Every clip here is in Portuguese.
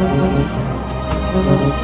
Música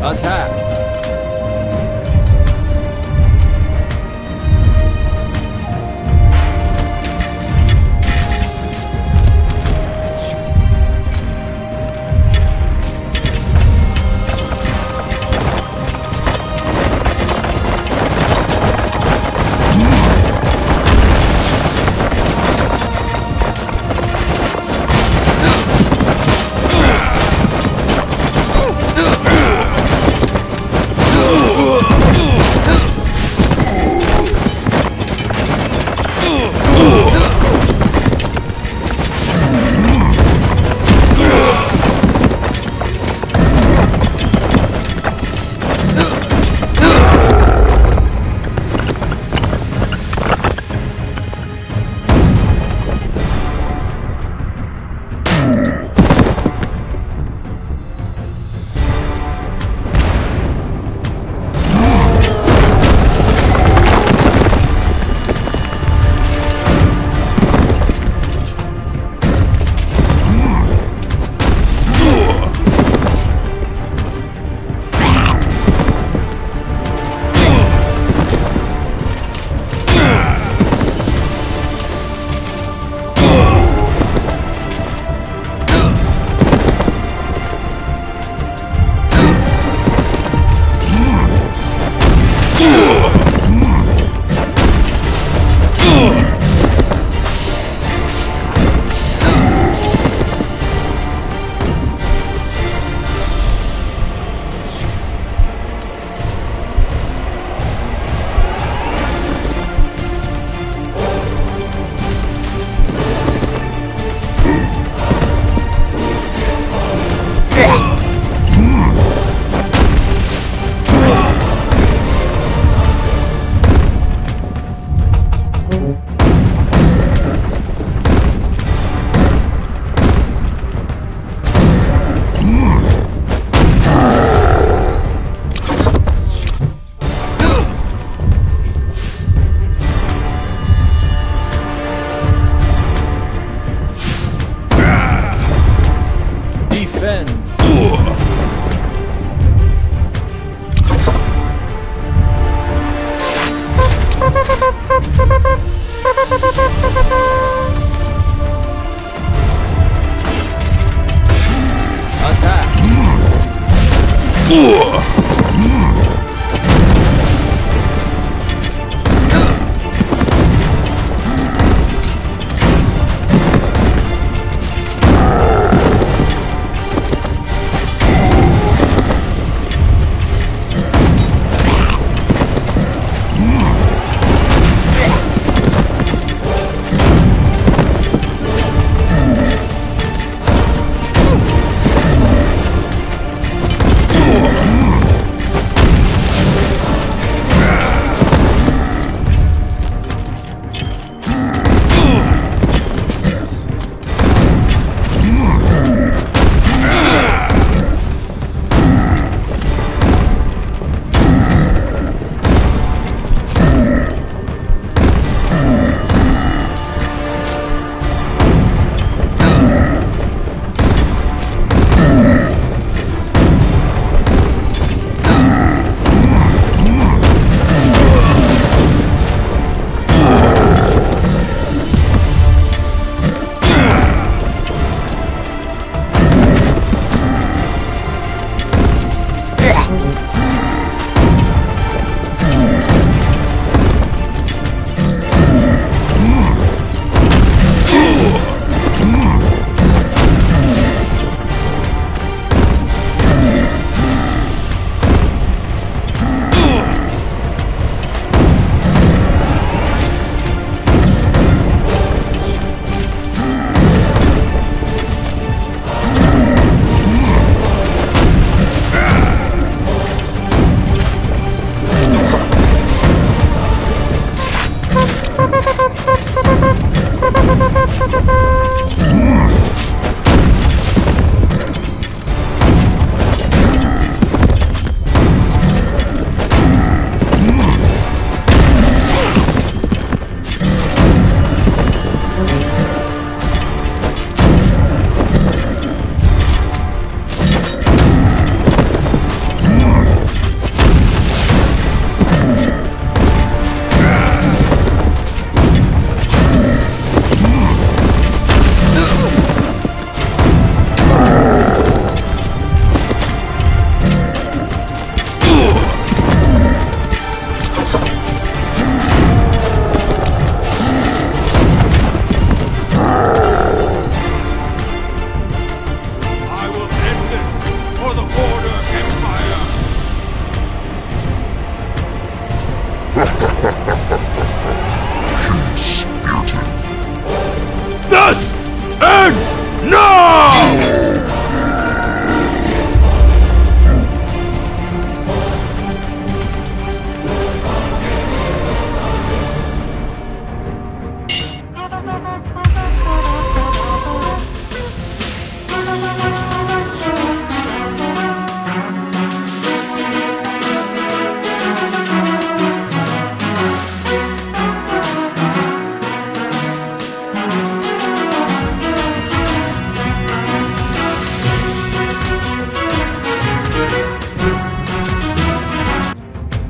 老蔡